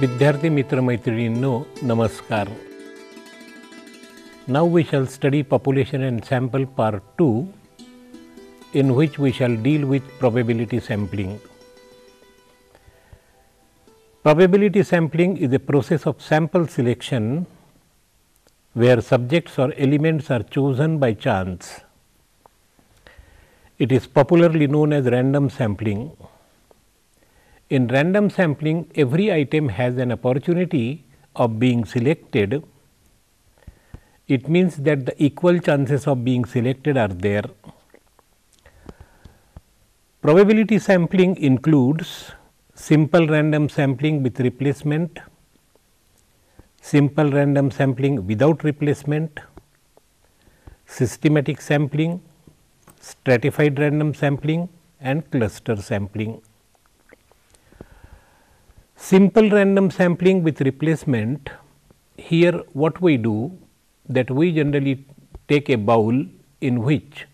विद्यार्थी मित्र मैत्रिणींनो नमस्कार Now we shall study population and sample part 2 in which we shall deal with probability sampling. Probability sampling is a process of sample selection where subjects or elements are chosen by chance. It is popularly known as random sampling. In random sampling, every item has an opportunity of being selected. It means that the equal chances of being selected are there. Probability sampling includes simple random sampling with replacement, simple random sampling without replacement, systematic sampling, stratified random sampling and cluster sampling. Simple random sampling with replacement, here what we do that we generally take a bowl in which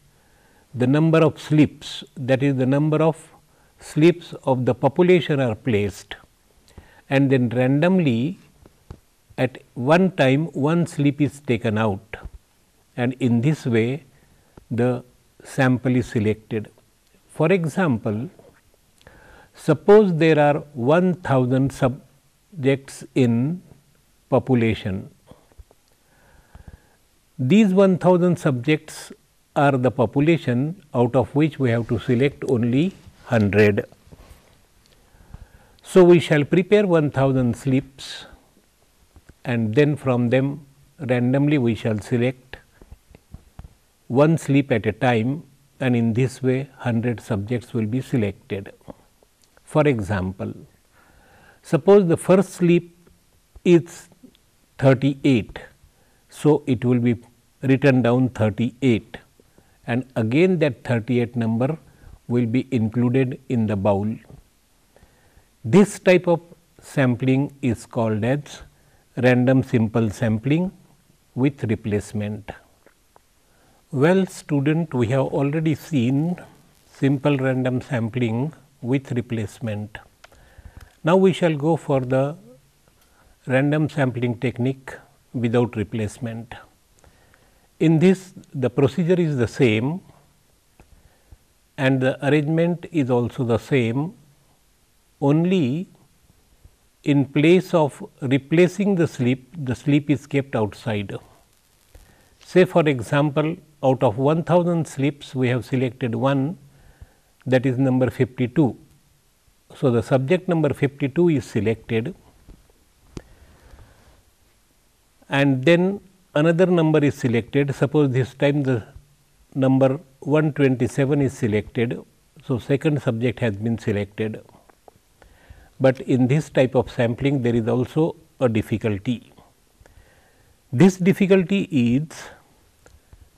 the number of slips that is the number of slips of the population are placed and then randomly at one time one slip is taken out and in this way the sample is selected. For example, Suppose there are 1000 subjects in population. These 1000 subjects are the population out of which we have to select only 100. So, we shall prepare 1000 slips and then from them randomly we shall select one slip at a time and in this way 100 subjects will be selected. For example, suppose the first slip is 38. So, it will be written down 38 and again that 38 number will be included in the bowl. This type of sampling is called as random simple sampling with replacement. Well student we have already seen simple random sampling with replacement. Now, we shall go for the random sampling technique without replacement. In this the procedure is the same and the arrangement is also the same only in place of replacing the slip, the slip is kept outside. Say for example, out of 1000 slips we have selected one that is number 52. So, the subject number 52 is selected and then another number is selected. Suppose this time the number 127 is selected. So, second subject has been selected, but in this type of sampling there is also a difficulty. This difficulty is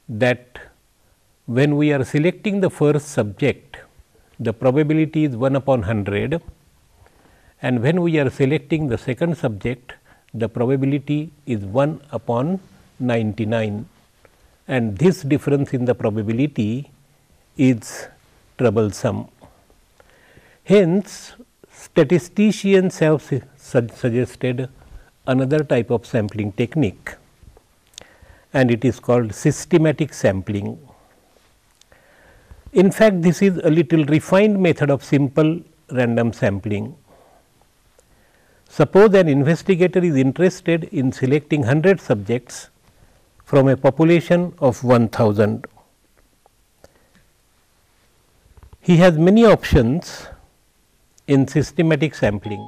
that when we are selecting the first subject the probability is 1 upon 100 and when we are selecting the second subject the probability is 1 upon 99 and this difference in the probability is troublesome. Hence, statisticians have su suggested another type of sampling technique and it is called systematic sampling. In fact, this is a little refined method of simple random sampling. Suppose an investigator is interested in selecting 100 subjects from a population of 1000. He has many options in systematic sampling.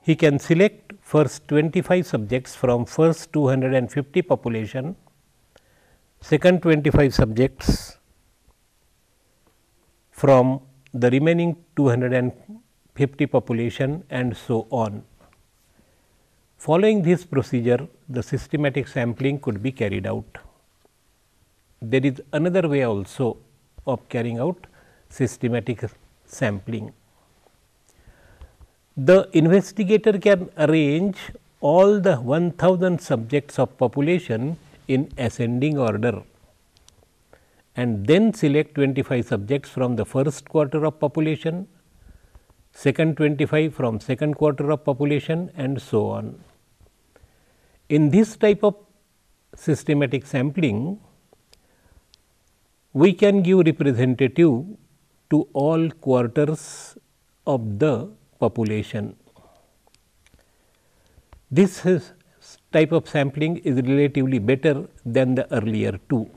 He can select first 25 subjects from first 250 population second 25 subjects from the remaining 250 population and so on. Following this procedure, the systematic sampling could be carried out. There is another way also of carrying out systematic sampling. The investigator can arrange all the 1000 subjects of population in ascending order and then select 25 subjects from the first quarter of population, second 25 from second quarter of population and so on. In this type of systematic sampling, we can give representative to all quarters of the population. This is type of sampling is relatively better than the earlier two.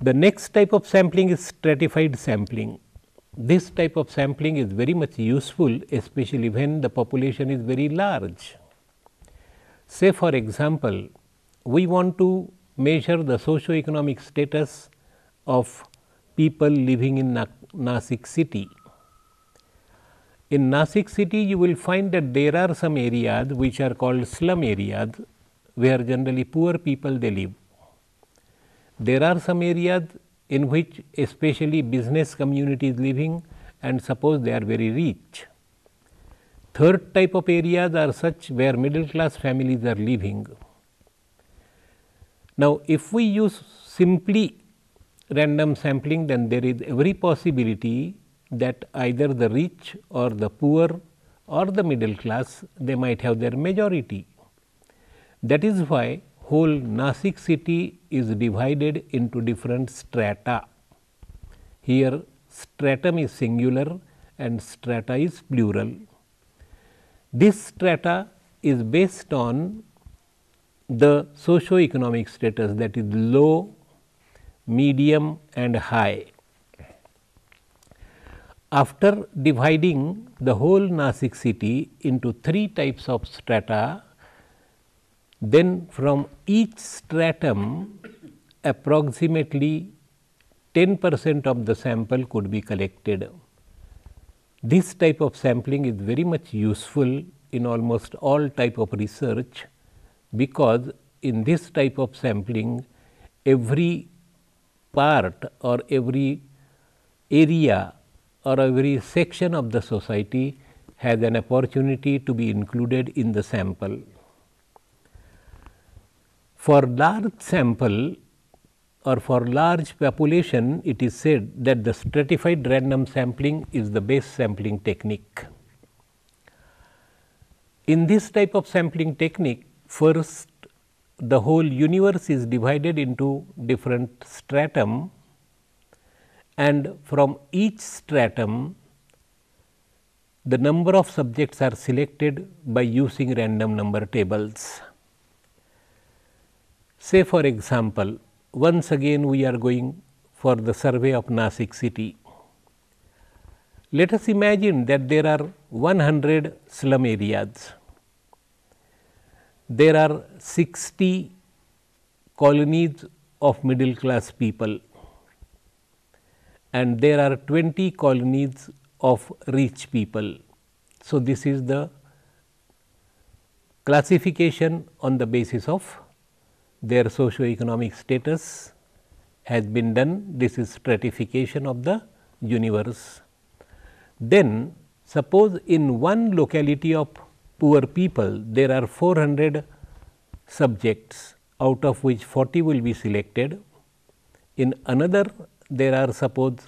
The next type of sampling is stratified sampling. This type of sampling is very much useful especially when the population is very large. Say for example, we want to measure the socio-economic status of people living in Nasik city. In Nasik city, you will find that there are some areas which are called slum areas, where generally poor people they live. There are some areas in which especially business community is living and suppose they are very rich. Third type of areas are such where middle class families are living. Now, if we use simply random sampling then there is every possibility that either the rich or the poor or the middle class they might have their majority. That is why whole Nasik city is divided into different strata. Here stratum is singular and strata is plural. This strata is based on the socio-economic status that is low, medium and high. After dividing the whole Nasik city into three types of strata, then from each stratum approximately 10 percent of the sample could be collected. This type of sampling is very much useful in almost all type of research, because in this type of sampling every part or every area or every section of the society has an opportunity to be included in the sample. For large sample or for large population, it is said that the stratified random sampling is the best sampling technique. In this type of sampling technique, first the whole universe is divided into different stratum and from each stratum the number of subjects are selected by using random number tables. Say for example, once again we are going for the survey of Nasik city. Let us imagine that there are 100 slum areas there are 60 colonies of middle class people and there are 20 colonies of rich people. So, this is the classification on the basis of their socio-economic status has been done. This is stratification of the universe. Then suppose in one locality of poor people, there are 400 subjects out of which 40 will be selected. In another there are suppose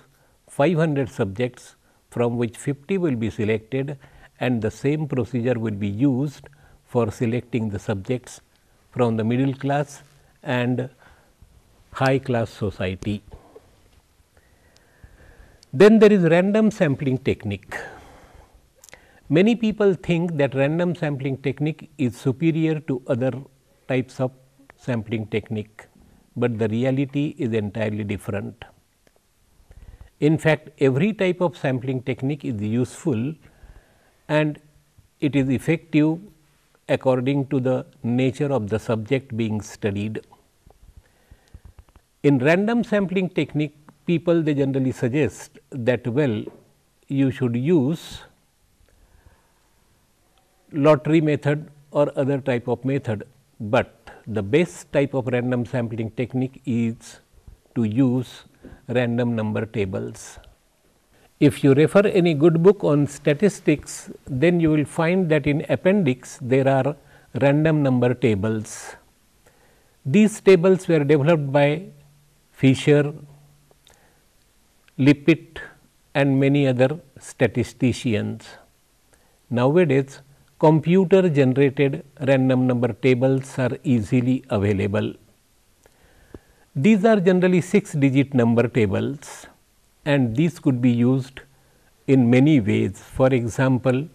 500 subjects from which 50 will be selected and the same procedure will be used for selecting the subjects from the middle class and high class society. Then there is random sampling technique. Many people think that random sampling technique is superior to other types of sampling technique, but the reality is entirely different. In fact, every type of sampling technique is useful and it is effective according to the nature of the subject being studied. In random sampling technique, people they generally suggest that well you should use lottery method or other type of method, but the best type of random sampling technique is to use random number tables. If you refer any good book on statistics, then you will find that in appendix there are random number tables. These tables were developed by Fisher, Tippett and many other statisticians. Nowadays, computer generated random number tables are easily available. These are generally 6 digit number tables and these could be used in many ways. For example,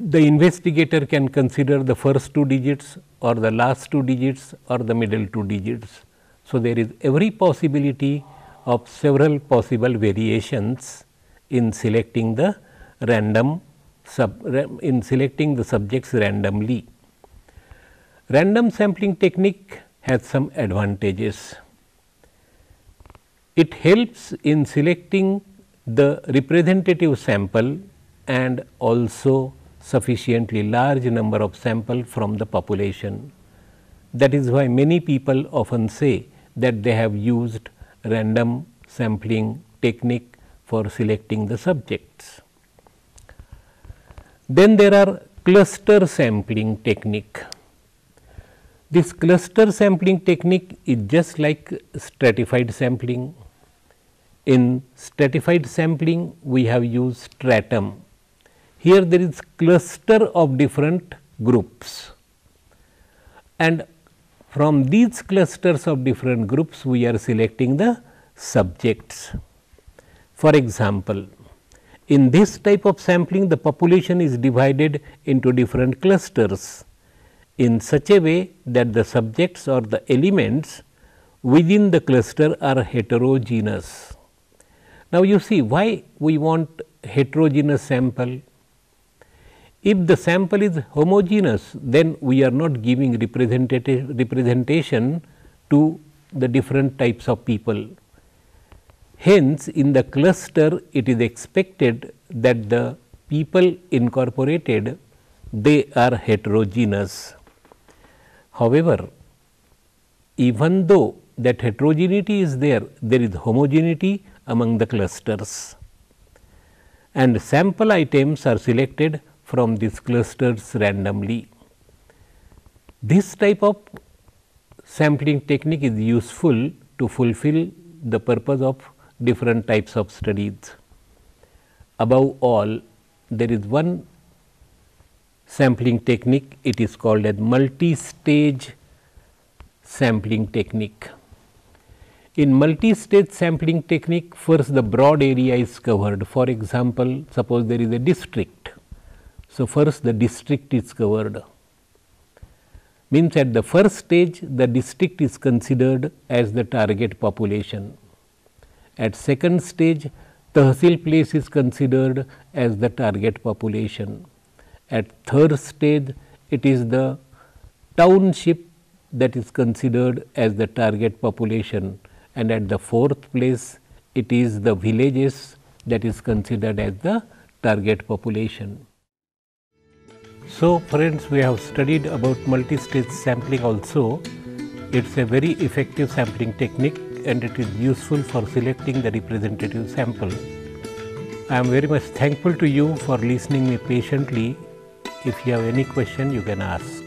the investigator can consider the first two digits or the last two digits or the middle two digits. So, there is every possibility of several possible variations in selecting the random sub in selecting the subjects randomly. Random sampling technique has some advantages. It helps in selecting the representative sample and also sufficiently large number of sample from the population. That is why many people often say that they have used random sampling technique for selecting the subjects. Then there are cluster sampling technique. This cluster sampling technique is just like stratified sampling. In stratified sampling, we have used stratum. Here there is cluster of different groups and from these clusters of different groups, we are selecting the subjects. For example, in this type of sampling, the population is divided into different clusters in such a way that the subjects or the elements within the cluster are heterogeneous. Now, you see why we want heterogeneous sample if the sample is homogeneous, then we are not giving representative representation to the different types of people. Hence, in the cluster it is expected that the people incorporated they are heterogeneous. However, even though that heterogeneity is there, there is homogeneity among the clusters and sample items are selected from these clusters randomly. This type of sampling technique is useful to fulfill the purpose of different types of studies. Above all, there is one sampling technique, it is called as multi-stage sampling technique. In multi-stage sampling technique, first the broad area is covered. For example, suppose there is a district so, first the district is covered means at the first stage the district is considered as the target population. At second stage Tahsil place is considered as the target population. At third stage it is the township that is considered as the target population and at the fourth place it is the villages that is considered as the target population. So, friends we have studied about multi-stage sampling also. It is a very effective sampling technique and it is useful for selecting the representative sample. I am very much thankful to you for listening me patiently. If you have any question you can ask.